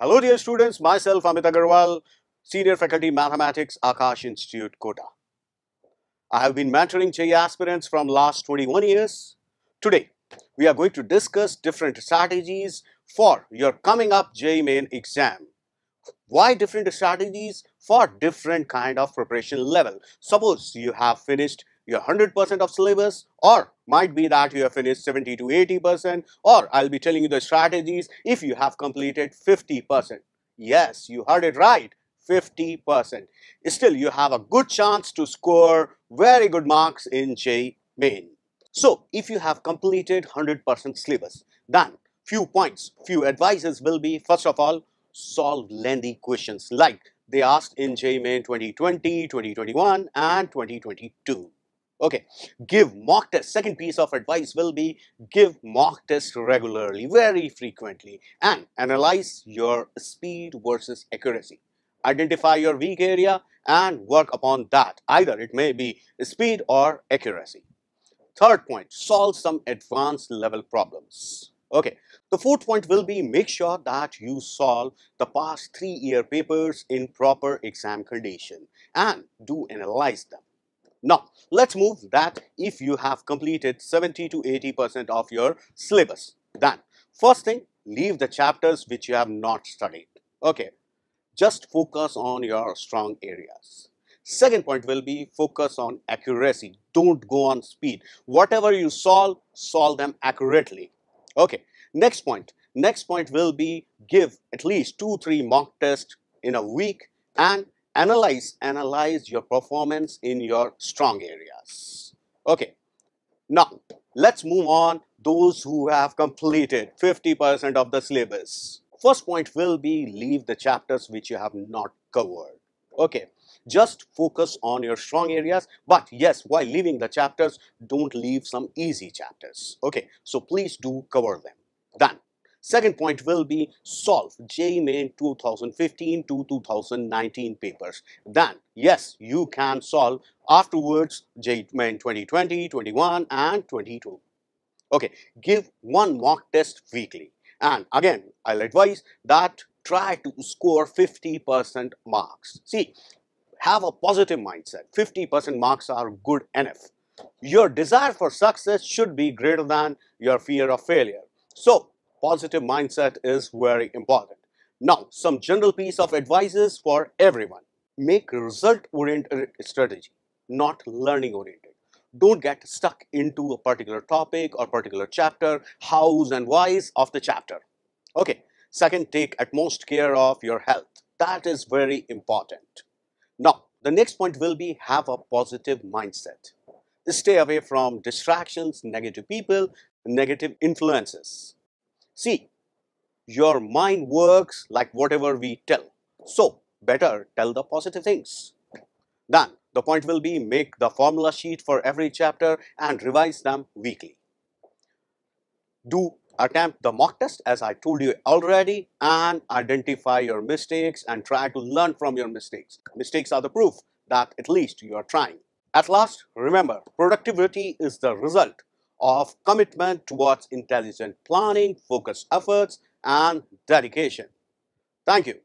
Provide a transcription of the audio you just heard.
Hello dear students, myself Amit Agrawal, Senior Faculty Mathematics, Aakash Institute, Kota. I have been mentoring JEE aspirants from last 21 years. Today, we are going to discuss different strategies for your coming up JEE main exam. Why different strategies? For different kind of preparation level. Suppose you have finished your 100% of syllabus or might be that you have finished 70 to 80% or I'll be telling you the strategies if you have completed 50%. Yes, you heard it right, 50%. Still, you have a good chance to score very good marks in JEE Main. So, if you have completed 100% syllabus, then few points, few advices will be, first of all, solve lengthy questions like they asked in JEE Main 2020, 2021 and 2022. Okay, give mock test. Second piece of advice will be give mock test regularly, very frequently and analyze your speed versus accuracy. Identify your weak area and work upon that. Either it may be speed or accuracy. Third point, solve some advanced level problems. Okay, the fourth point will be make sure that you solve the past three year papers in proper exam condition and do analyze them. Now, let's move that if you have completed 70 to 80% of your syllabus. Then, first thing, leave the chapters which you have not studied. Okay, just focus on your strong areas. Second point will be focus on accuracy. Don't go on speed. Whatever you solve, solve them accurately. Okay, next point. Next point will be give at least two, three mock tests in a week and analyze analyze your performance in your strong areas. Okay now let's move on. Those who have completed 50% of the syllabus. First point will be leave the chapters which you have not covered. Okay just focus on your strong areas but yes while leaving the chapters don't leave some easy chapters. Okay so please do cover them. Then Second point will be solve JEE Main 2015 to 2019 papers. Then, yes, you can solve afterwards JEE Main 2020, 21 and 22. Okay, give one mock test weekly. And again, I'll advise that try to score 50% marks. See, have a positive mindset. 50% marks are good enough. Your desire for success should be greater than your fear of failure. So, positive mindset is very important. Now, some general piece of advices for everyone. Make result-oriented strategy, not learning-oriented. Don't get stuck into a particular topic or particular chapter, hows and whys of the chapter. Okay. Second, take utmost care of your health. That is very important. Now, the next point will be have a positive mindset. Stay away from distractions, negative people, negative influences. See, your mind works like whatever we tell. So, better tell the positive things. Then, the point will be make the formula sheet for every chapter and revise them weekly. Do attempt the mock test as I told you already and identify your mistakes and try to learn from your mistakes. Mistakes are the proof that at least you are trying. At last, remember, productivity is the result of commitment towards intelligent planning, focused efforts, and dedication. Thank you.